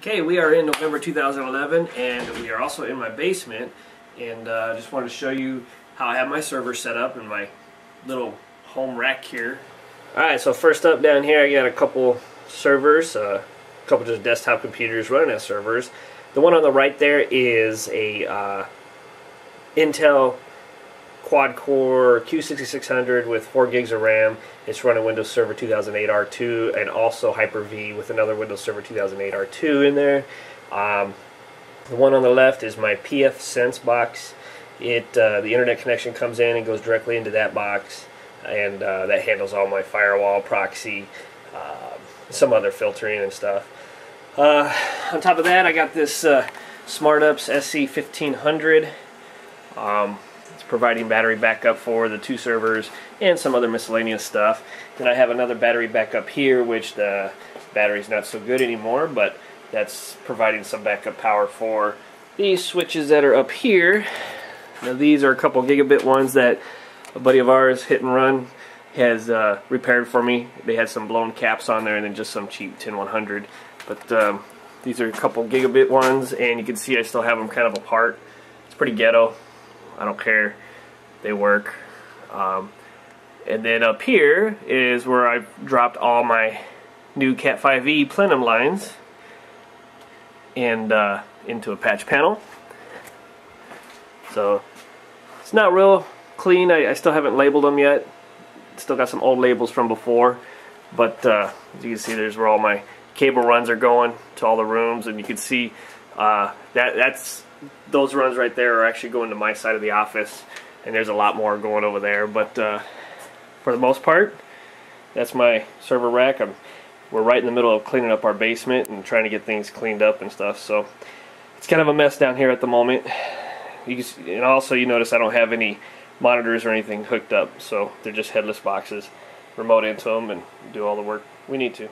Okay, we are in November 2011 and we are also in my basement and I uh, just wanted to show you how I have my server set up in my little home rack here. Alright, so first up down here I got a couple servers, uh, a couple just desktop computers running as servers. The one on the right there is a uh, Intel quad-core Q6600 with 4 gigs of RAM. It's running Windows Server 2008 R2 and also Hyper-V with another Windows Server 2008 R2 in there. Um, the one on the left is my pfSense box. It uh, the internet connection comes in and goes directly into that box, and uh, that handles all my firewall, proxy, uh, some other filtering and stuff. Uh, on top of that, I got this uh, SmartUPS SC1500. Um, providing battery backup for the two servers and some other miscellaneous stuff. Then I have another battery backup here, which the battery's not so good anymore, but that's providing some backup power for these switches that are up here. Now these are a couple gigabit ones that a buddy of ours, Hit and Run, has uh, repaired for me. They had some blown caps on there and then just some cheap 10100. But um, these are a couple gigabit ones and you can see I still have them kind of apart. It's pretty ghetto. I don't care. They work. Um, and then up here is where I've dropped all my new Cat 5e plenum lines and uh, into a patch panel. So it's not real clean. I, I, still haven't labeled them yet. Still got some old labels from before. But uh, as you can see, there's where all my cable runs are going to all the rooms, and you can see uh, that that's those runs right there are actually going to my side of the office and there's a lot more going over there. But uh, for the most part that's my server rack. I'm, we're right in the middle of cleaning up our basement and trying to get things cleaned up and stuff. So it's kind of a mess down here at the moment. You can, and also you notice I don't have any monitors or anything hooked up so they're just headless boxes. Remote into them and do all the work we need to